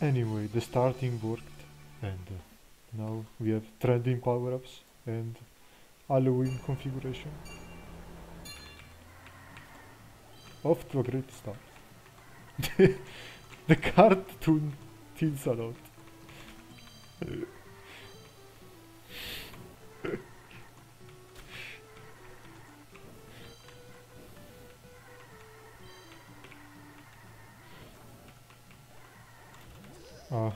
Anyway, the starting worked, and uh, now we have trending power-ups and Halloween configuration. Off to a great start. the cartoon tilts a lot. Uh,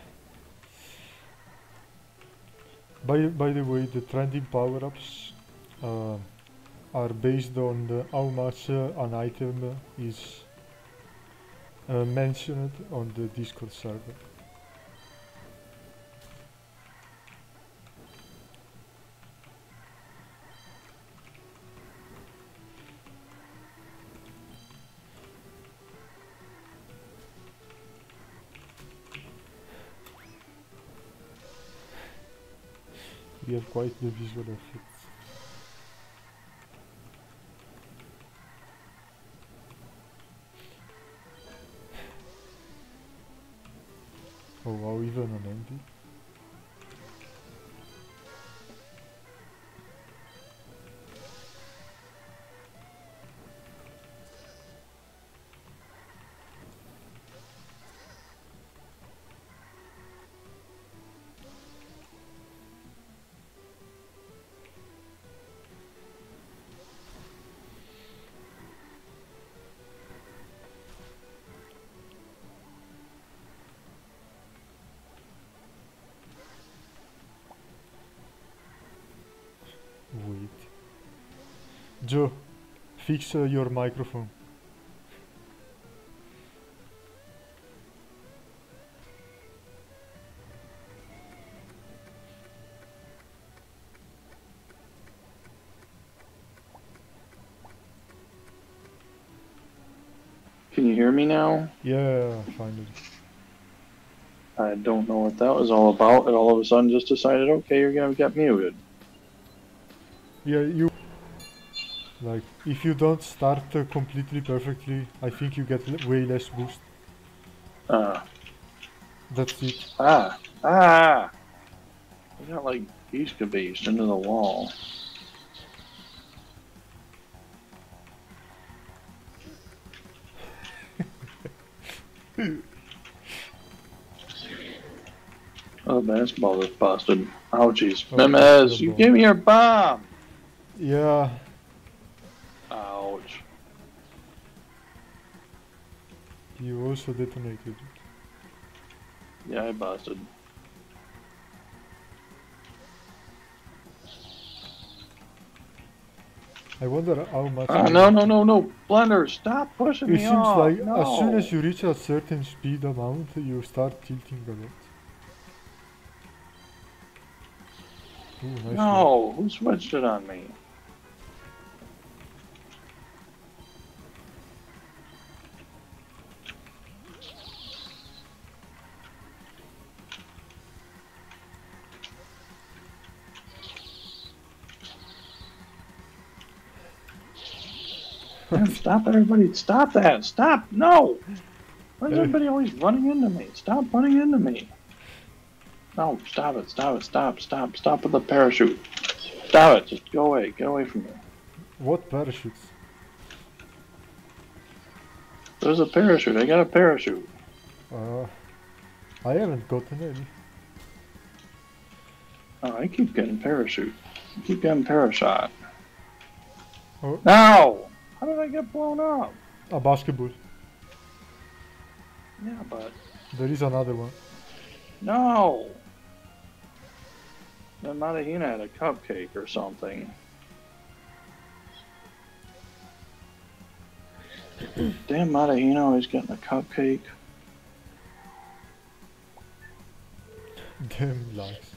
by by the way, the trending power-ups uh, are based on the, how much uh, an item is uh, mentioned on the Discord server. We have quite the visual effects. Oh wow, even on fix uh, your microphone. Can you hear me now? Yeah, finally. I don't know what that was all about. It all of a sudden just decided, okay, you're gonna get muted. Yeah, you. Like, if you don't start uh, completely perfectly, I think you get l- way less boost. Ah, That's it. ah, ah! I got like excavation into the wall. Oh, the basketball is busted. Ouchies. Oh, Memez, you gave me your bomb! Yeah, you also detonated it. Yeah, I busted. I wonder how much. Ah, you- no, no, no, no. Blender, stop pushing It me It seems off. like no. as soon as you reach a certain speed amount, you start tilting a lot. Ooh, nice one. No, who switched it on me? Stop everybody, stop that, stop, no! Why is everybody always running into me? Stop running into me. No, stop it, stop it, stop, stop, stop with the parachute. Stop it, just go away, get away from me. What parachutes? There's a parachute, I got a parachute. Uh, I haven't gotten any. Oh, I keep getting parachute. I keep getting parashot. Oh. No! How did I get blown up? A basketball. Yeah, but There is another one. no! Then Madahina had a cupcake or something. Damn Madahina always getting a cupcake. Damn lies.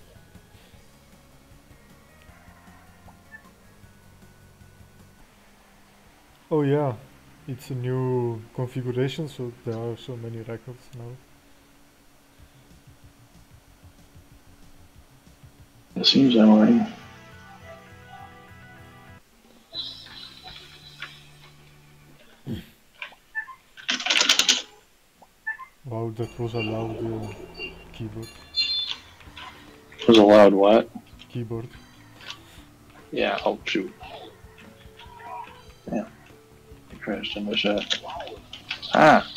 Oh yeah, it's a new configuration, so there are so many records now. It seems that way. Wow, that was a loud uh, keyboard. Was a loud what? Keyboard. Yeah, oh shoot. Damn. I crashed into. Ah!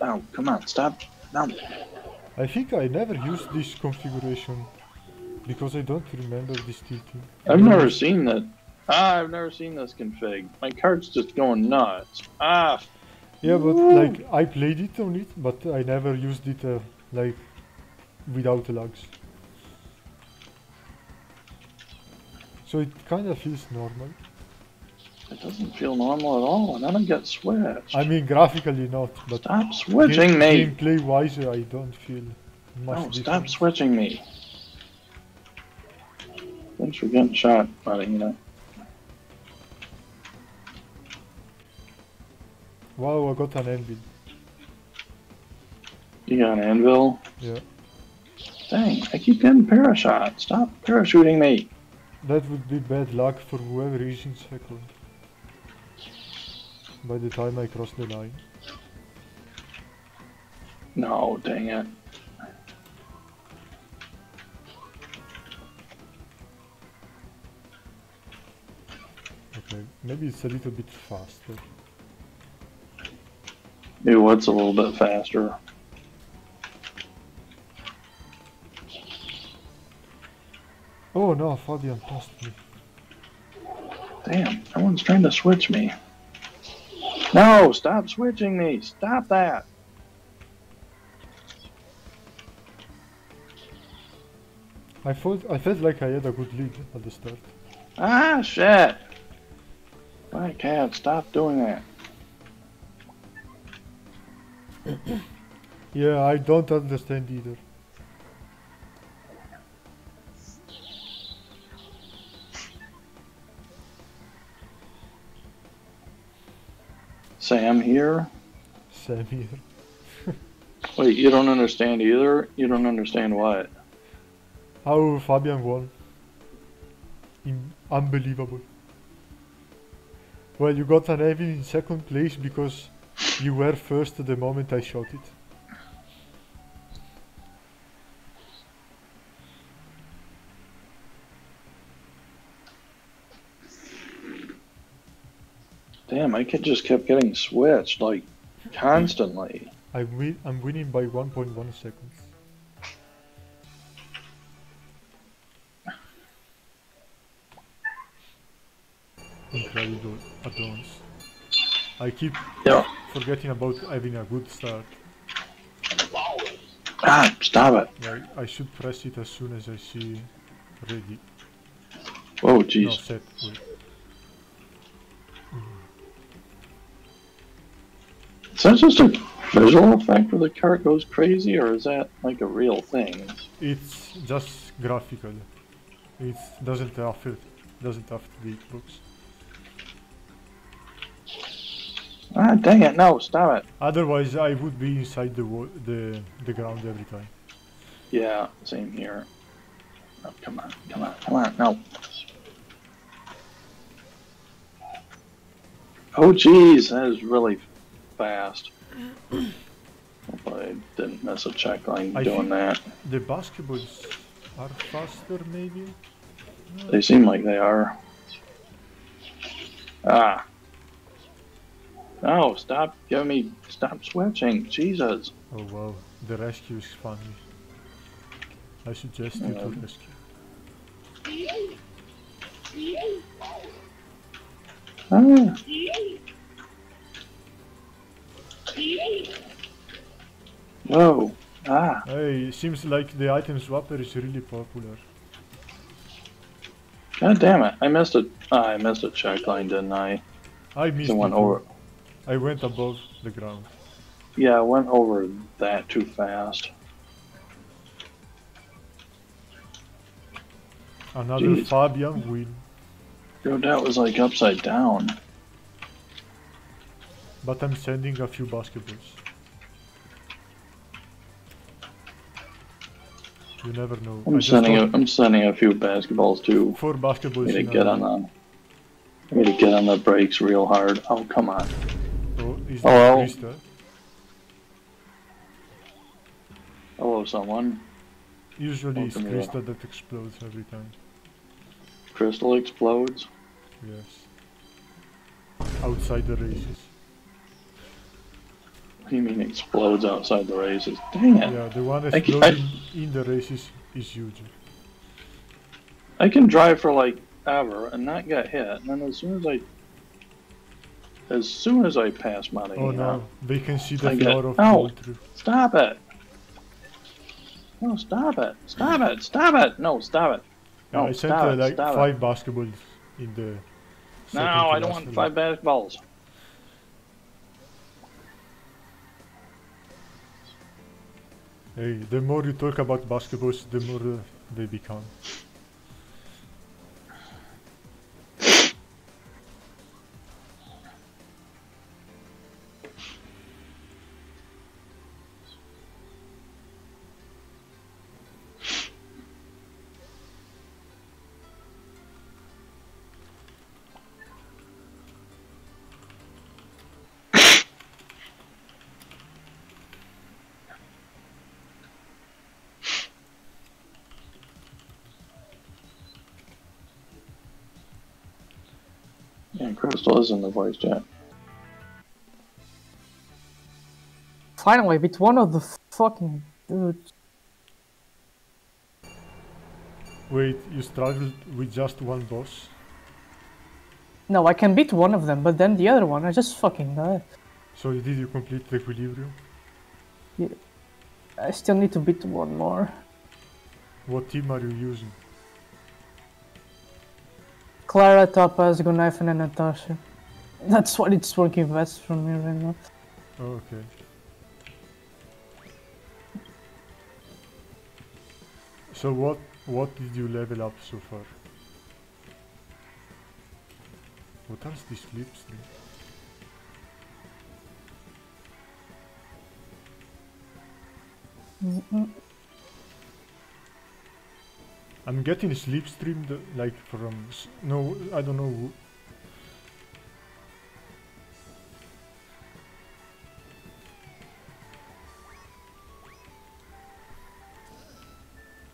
Oh, come on, stop. No. I think I never used this configuration because I don't remember this tilting. I've never seen that. Ah, I've never seen this config. My card's just going nuts. Ah! Yeah, but Woo. like I played it on it, but I never used it uh, like without lags. So it kind of feels normal. It doesn't feel normal at all, and then I get switched. I mean, graphically not, but Stop switching me! gameplay wise, I don't feel much No, stop switching me. Thanks for getting shot, buddy, you know. Wow, I got an anvil. You got an anvil? Yeah, Dang, I keep getting parashot. Stop parachuting me. that would be bad luck for whoever is in second. By the time I cross the line. No, dang it. Okay, maybe it's a little bit faster. Maybe what's a little bit faster? Oh no, Fabian passed me. Damn, everyone's trying to switch me. No, stop switching me. Stop that. I thought I felt like I had a good lead at the start. Ah, shit. Black cat, stop doing that. Yeah, I don't understand either. Sam here? Sam here. Wait, you don't understand either? You don't understand what? How Fabian won. Unbelievable. Well, you got an Evan in second place because you were first the moment I shot it. Damn, I could just kept getting switched, like, constantly. I win- I'm winning by 1.1 seconds. Incredible advance. I keep Yeah. forgetting about having a good start. Ah, stop it. I should press it as soon as I see ready. No, jeez. set. Wait. Is that just a visual effect where the cart goes crazy, or is that like a real thing? It's just graphical. It doesn't affect doesn't affect the hitbox. Ah, dang it, no, stop it. Otherwise, I would be inside the the the ground every time. Yeah, same here. Oh, come on, come on, come on, no. Oh, jeez, that is really fast. Hope I didn't miss a checkline I doing that. The basketballs are faster, maybe. They seem like they are. Ah. No, stop giving me, stop switching, Jesus. Oh wow, the rescue is funny. I suggest you to rescue. Ah. Whoa. Ah. Hey, seems like the item swapper is really popular. God damn it. I missed a, ah, I missed a checkline, didn't I? I missed it. over, I went above the ground. yeah, I went over that too fast. Another Jeez. Fabian win, Dude, that was like upside down. But I'm sending a few basketballs. You never know. I I'm sending a, I'm sending a few basketballs too. four I basketballs need to get on the, I need to get on the brakes real hard. Oh, come on. Oh, is oh, Hello. Krista. Hello, someone. Usually it's Welcome, yeah. Krista that explodes every time. Crystal explodes. Yes. Outside the races. Do you mean explodes outside the races? Dang it. Yeah, the one I exploding in the races is usual. I can drive for like ever and not get hit, and then as soon as I, as soon as I pass Monty, Oh no, they can see the I floor of gold through. stop it! No, stop it! Stop it! Stop it! No, stop it! Yeah, No, I sent uh, like stop it. five basketballs in the. No, I don't want five basketballs. Hey, the more you talk about basketballs, the more uh, they become. Yeah, Crystal is in the voice chat. Finally, with one of the fucking dudes. Wait, you struggled with just one boss? No, I can beat one of them, but then the other one, I just fucking die. So you did you complete the equilibrium? I still need to beat one more. What team are you using? Clara, Topaz, Guinaifen, and Natasha. That's what it's working best for me right now. Okay. So what what did you level up so far? What else this flipstream? Mm-mm. I'm getting slipstreamed like from no I don't know who-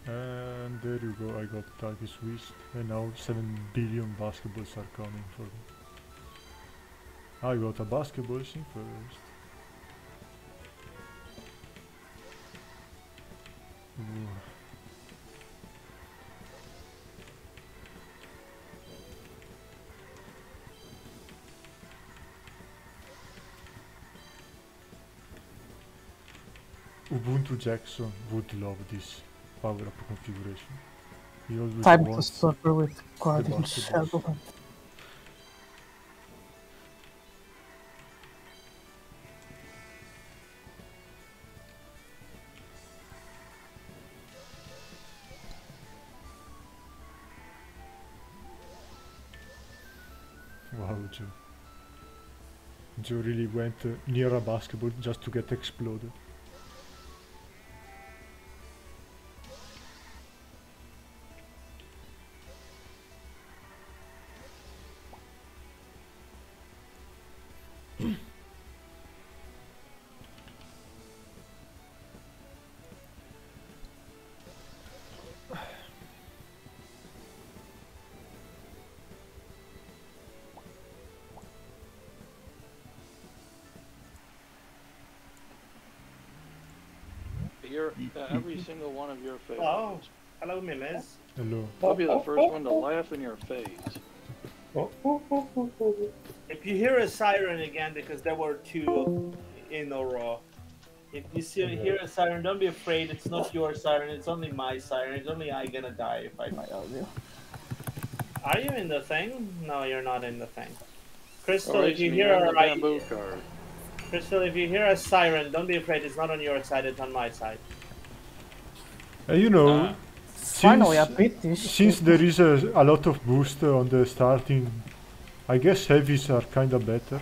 And there you go, I got Target Swiss and now 7 billion basketballs are coming for me. I got a basketball in first. Ooh. Ubuntu Jackson would love this power up configuration. He always Time to suffer with Guardian basketballs. Shadow. Wow, Joe. Joe really went uh, near a basketball just to get exploded. Every single one of your faces. Oh. Hello, Mimes. Hello. I'll be the first one to laugh in your face. If you hear a siren again, because there were two in a row. If you see hear a siren, don't be afraid. It's not your siren. It's only my siren. It's only I gonna die if I. My audio. Are you in the thing? No, you're not in the thing. Crystal, Or if you hear a right. Crystal, if you hear a siren, don't be afraid. It's not on your side. It's on my side. Uh, you know, Ah. Finally, I since, since there is a, a lot of boost uh, on the starting, I guess heavies are kinda better.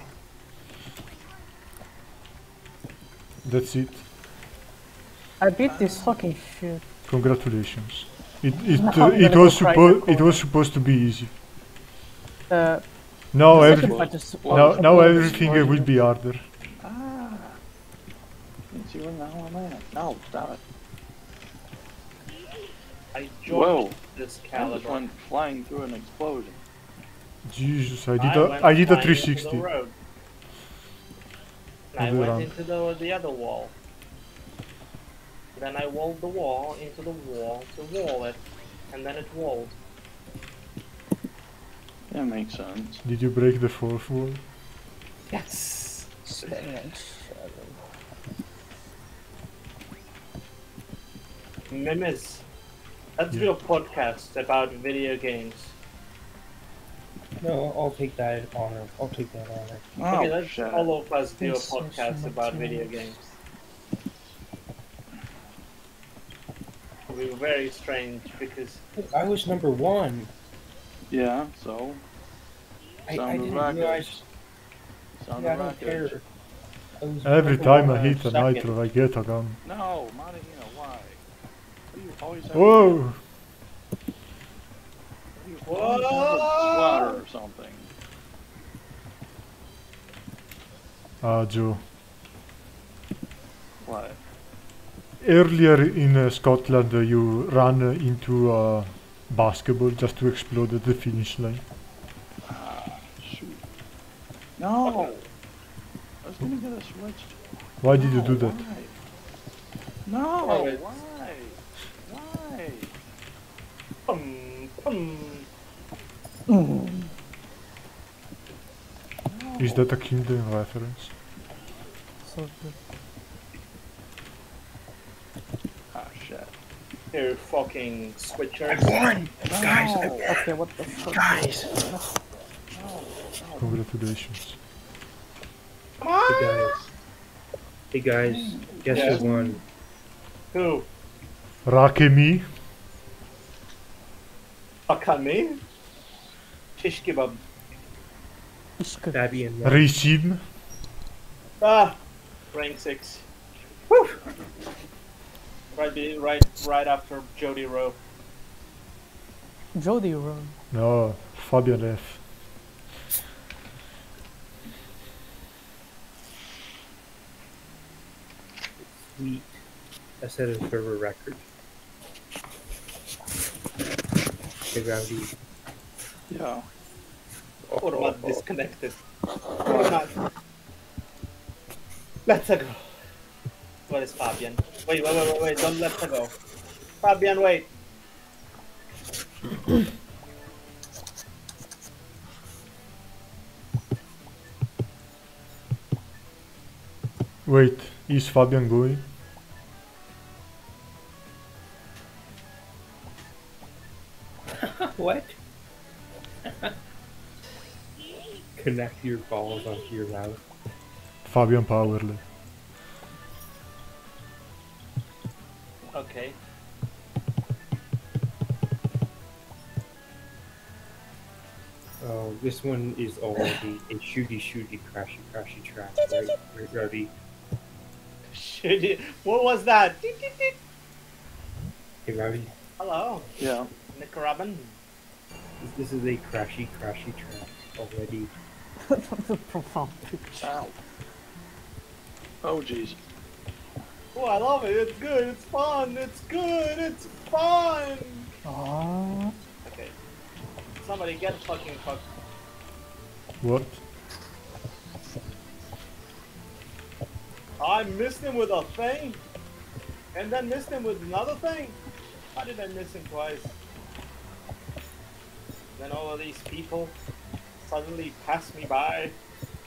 That's it. I beat this fucking shit. Congratulations. It it Now uh, I'm it gonna was go cry supposed in the it was supposed to be easy. Uh, Now the every second fight is- Well, now the now couple of everything uh, things will be harder. Let's see where the hell I'm at. No, stop it. I Whoa. joined this I just caliber. went flying through an explosion. Jesus, I did I a, went I did a flying into 360. the road. I went ramp. into the the other wall. Then I walled the wall into the wall to wall it, and then it walled. That makes sense. Did you break the fourth wall? Yes. Mimes. Let's do a podcast about video games. No, I'll take that honor. I'll take that honor. Oh, okay, let's shit. all of us do a Thanks so podcast about yeah. video games. It'll be very strange because I was number one. Yeah, so? I, I didn't rockets. realize. Sound Yeah, I don't rockets. care. I Every time I hit a nitro, I get a gun. No, Martina, why? Why do you always have Whoa! why do you always have a swatter or something? Ah, Joe. What? Earlier in uh, Scotland, uh, you ran uh, into a basketball just to explode at the finish line. Ah, shoot. No! I was gonna get a switch. Why did you do that? Why? No! Oh, why? Why? Pum, pum. No. Is that a Kingdom reference? So good. Ah, shit. You fucking switchers. One, guys. I won. Okay, what the fuck? Guys. Congratulations. Hey guys. Hey guys. Guess Yeah. who won? Who? Rakemi? Fuck on me? Shish kebab. It's good. Fabian Ah, rank six. Whew. Right, be, right, right after Jody Rowe. Jody Road. No, Fabian F. Sweet. I set a server record. Hey Rowdy. Yeah. Oh, or am I disconnected? Or am I? Let's go. Where is Fabian? Wait, wait, wait, wait, wait, don't let her go. Fabian, wait. Wait, is Fabian going? Connect your balls onto your mouth. Fabian Powerley. Okay. Oh, this one is already a shooty shooty crashy crashy track, right? Right, Rowdy? Should what was that? Hey Rowdy, Hello, Yeah. Nick Robin. this, this is a crashy crashy track already. The profound picture. Ow. Oh, jeez. Oh, I love it. It's good. It's fun. It's good. It's fun. Ah, Okay. Somebody get fucking fucked. What? I missed him with a thing, and then missed him with another thing. How did I miss him twice? Then all of these people suddenly pass me by,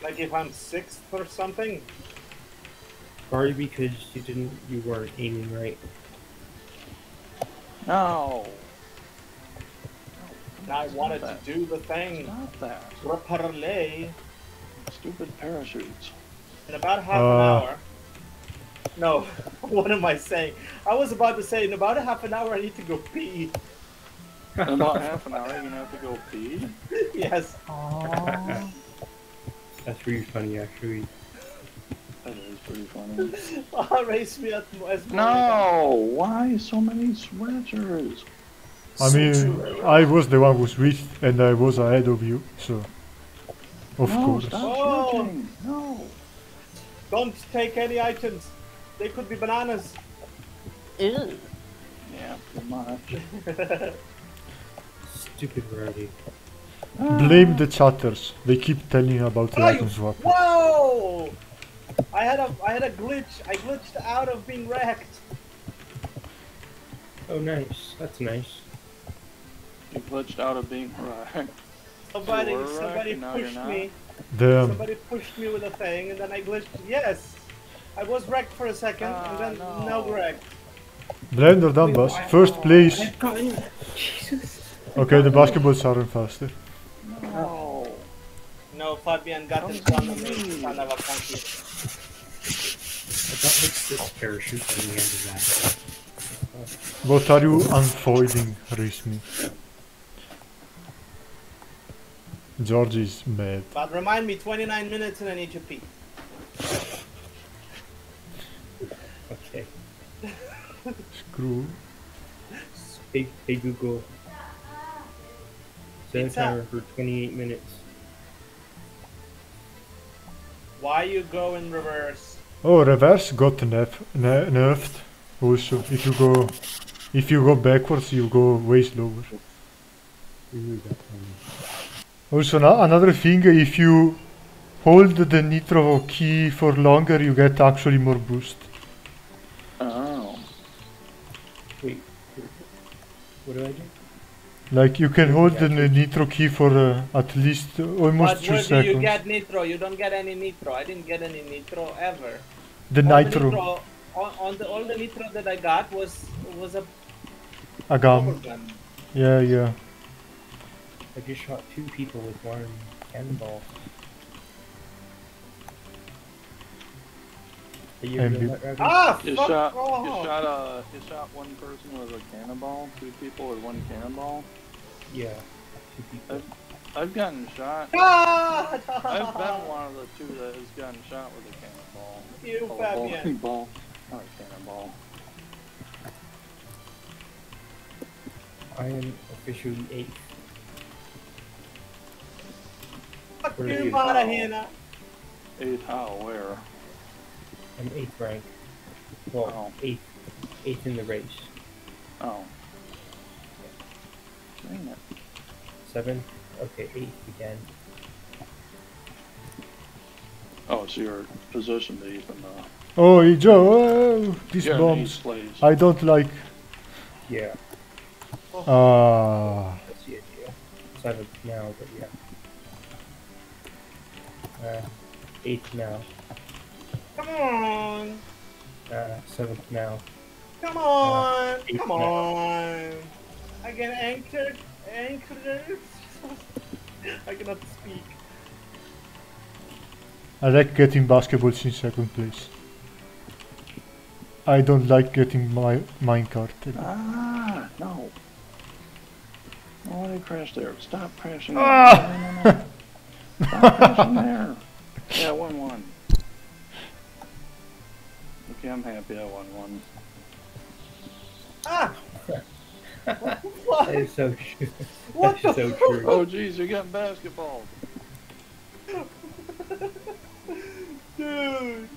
like if I'm sixth or something. Probably because you didn't, you weren't aiming right. No. And I wanted to do the thing Stop that. properly Stupid parachutes. in about half an Uh. hour. No, what am I saying? I was about to say in about a half an hour I need to go pee. In about half an hour, you're gonna have to go pee. yes. ah. That's pretty funny, actually. That is pretty funny. Uh, race me at as No! Why so many switchers? I mean, I was the one who switched and I was ahead of you, so. Of no, course. stop Oh. No. Don't take any items. They could be bananas. Ew. Yeah, pretty much. Stupid rarity. Blame the chatters. They keep telling about you- legend swap. Whoa! I had a I had a glitch. I glitched out of being wrecked. Oh, nice. That's nice. You glitched out of being right. Somebody You were wrecked somebody and now you're pushed me. Damn. Somebody pushed me with a thing, and then I glitched. Yes, I was wrecked for a second, and Ah, then no. no wrecked. Blender done, boss. First place. I've Jesus. Okay, the basketballs aren't faster. No. No, Fabian got in front of me, son of a monkey. I got like six parachutes in the end of that. What are you unfolding, Rismi? George is mad. But remind me, 29 minutes and I need to pee. Okay. Screw. Hey, hey Google. Set a Pizza. timer for 28 minutes. Why you go in reverse? Oh, reverse got nerf, ner- nerfed. Also, if you go, if you go backwards, you go way slower. Ooh, that one. Also, no- another thing, if you hold the nitro key for longer, you get actually more boost. Oh. Wait. What do I do? Like you can hold the nitro key for uh, at least uh, almost but two where do seconds. you get nitro? You don't get any nitro. I didn't get any nitro ever. the All the nitro, nitro on, on the all the nitro that I got was was a agam. power gun. Yeah, yeah. I just shot two people with one cannonball. Are you And doing you- that, Ravi? Ah, You shot. You shot a. You shot one person with a cannonball. Two people with one cannonball. Yeah. Two people. I've gotten shot. Ah, I've been one of the two that has gotten shot with a cannonball. You, Oh, a bowling Fabian. ball. Not a cannonball. I am officially eighth. Fuck Where you, are you? Marahina. Eight how? Where? I'm eighth rank. Well, Oh. eighth. Eighth in the race. Oh. Dang it. Seven. Okay, eight again. Oh, so you're positioned eighth in the. Oh, hey, Joe, oh, these You're bombs. I don't like. Yeah, Ah, that's the idea. Seventh now, but yeah. Uh, eighth now. Come on. Uh, seventh now. Come on. eight Come now. on. I get anchored. Anchored. I cannot speak. I like getting basketballs in second place. I don't like getting my minecart. Ah, no. Oh, they crashed there. Stop crashing Ah! there. No, no, no. Stop crashing there. Yeah, one one. Okay, I'm happy I won one. Ah. That what? is so true. What That's the so fuck? true. Oh, jeez, you're getting basketball. Dude.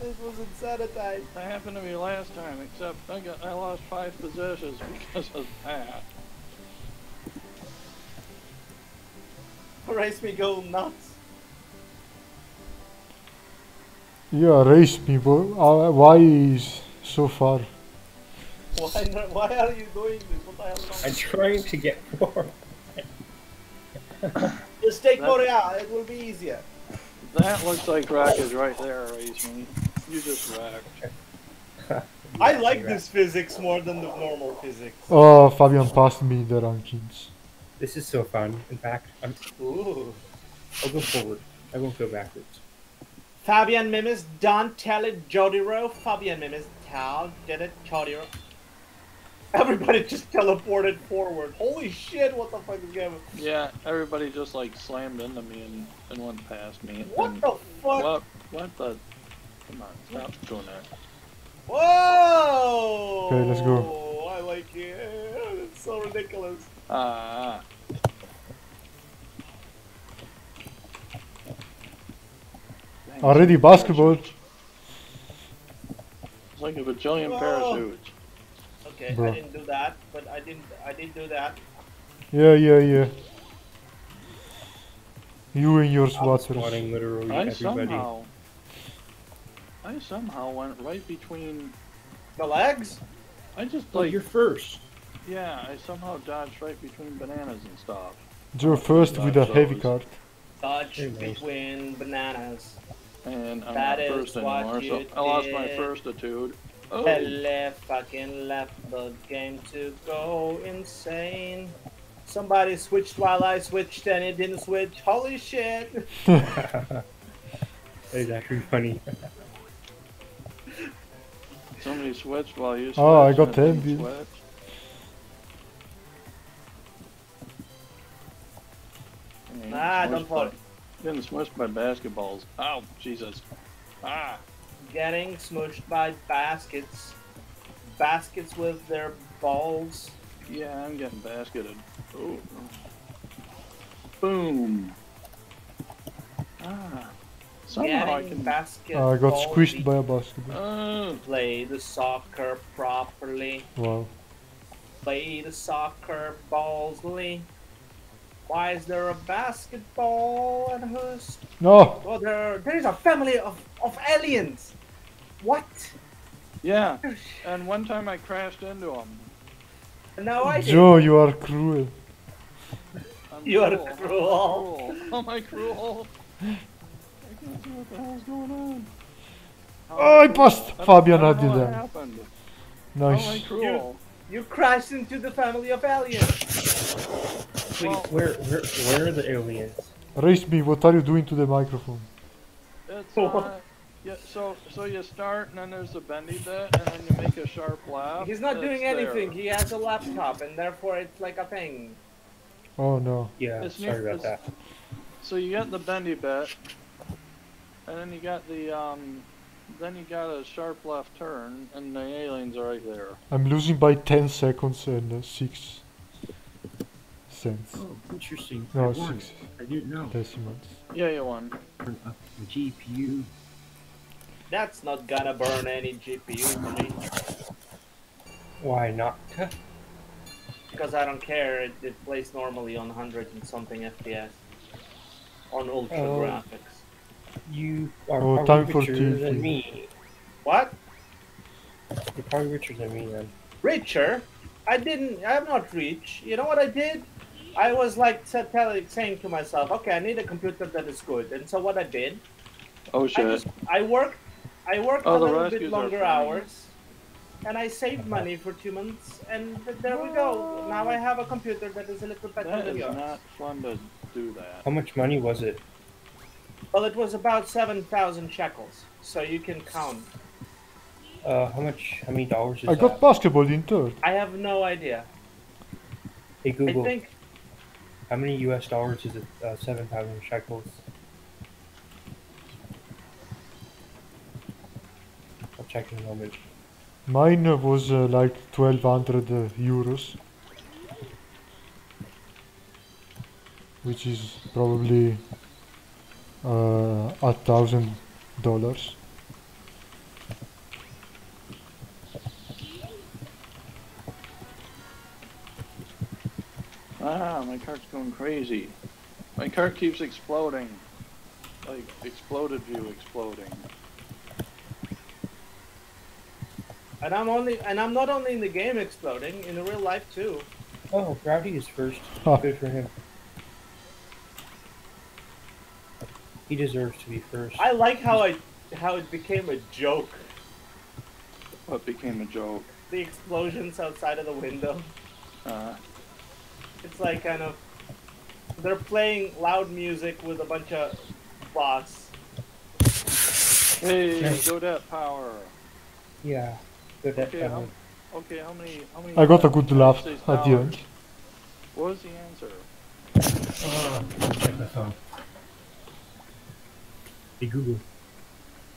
This was insanitized. That happened to me last time, except I got I lost five possessions because of that. Race me go nuts. Yeah, race me, boy. Uh, why is so far? Why, not, why are you doing this? What the hell? is? I'm trying to get more. Just take That- Korea. It will be easier. That looks like Rack is right there, Race You just wrecked. I like this physics more than the normal physics. Oh, Fabian passed me in the rankings. This is so fun. In fact, I'm, Ooh. I'll go forward. I won't go backwards. Fabian Mimis, don't tell it Jodiro. Fabian Mimis, tell did it Jodiro. Everybody just teleported forward. Holy shit, what the fuck is going on? Yeah, everybody just like slammed into me and, and went past me. What and the fuck? What? What the? Come on, stop doing that. Whoa! Okay, let's go. I like it. It's so ridiculous. Ah. Dang, Already some basketball. possessions. like a bajillion Whoa. parachutes. Okay, Bro. I didn't do that, but I didn't. I did do that. Yeah, yeah, yeah. You and your I'm swatters. spawning literally I everybody. somehow, I somehow went right between. The legs? I just Oh, like, you're first. yeah, I somehow dodged right between bananas and stuff. You're first with a heavy those. cart. Dodge Very between bananas. And I'm That not first what anymore, so I lost my did. firstitude. Oh, Pele fucking left the game to go insane. Somebody switched while I switched and it didn't switch. Holy shit! that is actually funny. somebody switched while you switched. Oh, I got and it didn't ten, dude. switch. Ah, don't fall. by- Getting smushed by basketballs. Oh, Jesus. Ah. Getting smushed by baskets. Baskets with their balls. Yeah, I'm getting basketed. Oh. Boom. Ah. Somehow I Getting can. basket. I got squished by a basketball. Oh. Play the soccer properly. Wow. Play the soccer ballsly. Why is there a basketball and who's No! Oh, there, there's a family of, of aliens. What? Yeah. And one time I crashed into him. No, I did. Joe, you are cruel. I'm You are cruel. cruel. Cruel. Am I cruel? I can't see what the hell's going on. How Oh, I am passed I don't- Fabian I don't know what Adila. happened. How Nice. cruel? You crashed into the family of aliens. Wait, Well- where, where, where are the aliens? Race me, what are you doing to the microphone? It's uh, yeah. So so you start and then there's a bendy bit and then you make a sharp left. He's not doing It's there. anything. He has a laptop, and therefore it's like a thing. Oh no. Yeah, It's sorry near- about that. So you get the bendy bit, and then you got the um, then you got a sharp left turn, and the aliens are right there. I'm losing by 10 seconds and uh, 6 cents. Oh, interesting. No, I 6 I didn't know. decimals. Yeah, you won. Turn up the GPU. That's not gonna burn any GPU for me Why not? because I don't care. It, it plays normally on 100 and something FPS on ultra Oh. graphics. You are Oh, probably time for richer TNT. than me. What? You're probably richer than me then. Richer? I didn't. I'm not rich. You know what I did? I was like sa- telling, saying to myself, okay, I need a computer that is good. And so what I did, Oh I just I worked, I worked Oh, a little bit longer hours, and I saved money for two months. And th- there we go. Now I have a computer that is a little better That than yours. not fun to do that. How much money was it? Well, it was about seven thousand shekels, so you can count. Uh, how much? How many dollars is I got basketball in third. I have no idea. Hey I think how many U.S. dollars is it? Uh, Seven thousand shekels. I'll check in a moment. Mine uh, was uh, like 1200 uh, euros. Which is probably uh, a thousand dollars. Ah, my cart's going crazy. My cart keeps exploding. Like exploded view exploding. And I'm only, and I'm not only in the game exploding, in the real life too. Oh, Rowdy is first. Huh. Good for him. He deserves to be first. I like how I, how it became a joke. What became a joke? The explosions outside of the window. Uh, It's like kind of, they're playing loud music with a bunch of bots. hey, Nice. go that power. Yeah. Good Okay, that how, okay, how many? How many? I got a uh, good laugh at the end. What was the answer? check my phone. Hey Google,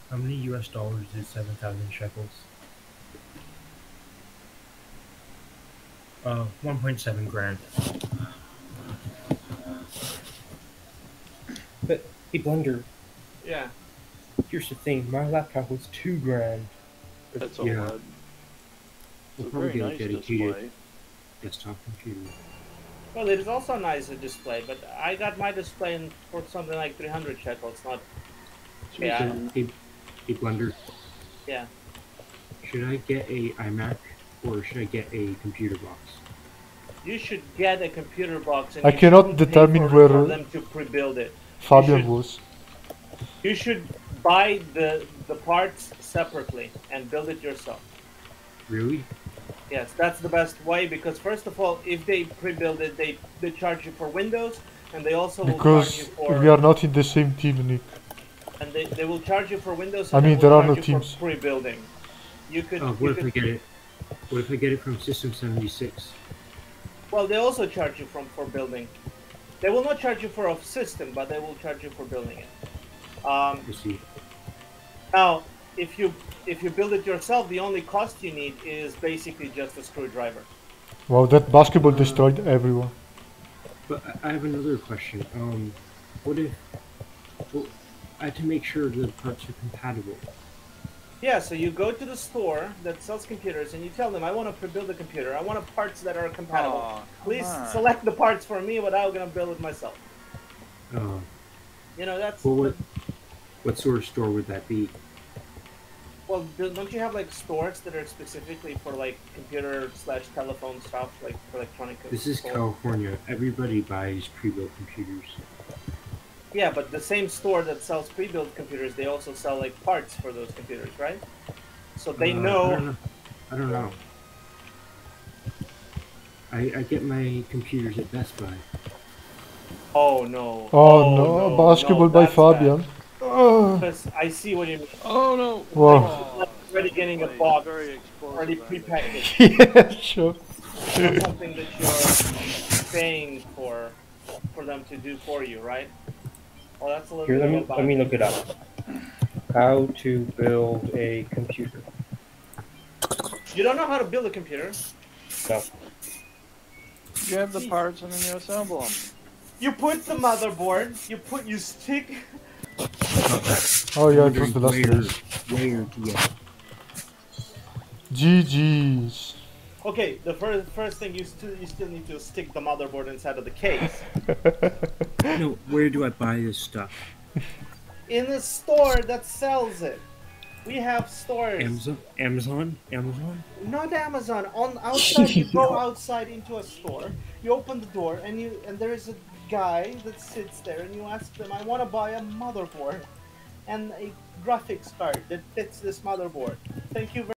how many U.S. dollars is seven thousand shekels? Uh, one point seven grand. But hey, Blender, Yeah. here's the thing: my laptop was two grand It's Yeah. OLED. We'll It's a probably very get a nice dedicated display. desktop computer. Well, it is also a nice display, but I got my display in for something like 300 shekels, not. Yeah. A, a blender. Yeah. Should I get a iMac or should I get a computer box? You should get a computer box. And I cannot determine where- for them to pre-build it. Fabian should- was. You should buy the the parts separately and build it yourself. Really? Yes, that's the best way because first of all, if they pre-build it, they they charge you for Windows, and they also will charge you Because for we are not in the same team, Nick. and they, they will charge you for Windows. I And they mean, there are no teams. for pre-building. You could. Oh, you what if I could- get it? What if I get it from System 76? Well, they also charge you from for building. They will not charge you for a system, but they will charge you for building it. Um, You see. now, if you if you build it yourself, the only cost you need is basically just a screwdriver. Wow, that basketball destroyed everyone. But I- I have another question. Um, what if? Well, I have to make sure the parts are compatible. Yeah, so you go to the store that sells computers and you tell them, I want to pre-build a computer. I want parts that are compatible. Aw, come Please on. select the parts for me, but I'm gonna build it myself. Uh, You know, that's well, what, what sort of store would that be? Well. do- Don't you have like stores that are specifically for like computer slash telephone stuff, like electronic? This is? California. Everybody buys pre-built computers. Yeah, but the same store that sells pre-built computers, they also sell like parts for those computers, right? So they Uh, I know. don't know. I don't know. I, I get my computers at Best Buy. Oh no. Oh, no, basketball by Fabian. Oh, Because I see what you mean. Oh no! Wow. Like already getting a Display box, Very explosive. already I think. prepackaged. yeah, sure. something that you're paying for for them to do for you, right? Well, that's a little Here, bit let me let me look it up. How to build a computer? You don't know how to build a computer. No. You have the parts and then you assemble them. You put the motherboard. You put you stick. Oh yeah, it was the last where, where to get? GG's. Okay, the first first thing you still you still need to stick the motherboard inside of the case No, where do I buy this stuff? in a store that sells it. We have stores. Amazon? Amazon? Amazon? Not Amazon. On outside, you go outside into a store. You open the door, and you and there is a guy that sits there, and you ask them, "I want to buy a motherboard and a graphics card that fits this motherboard. Thank you very."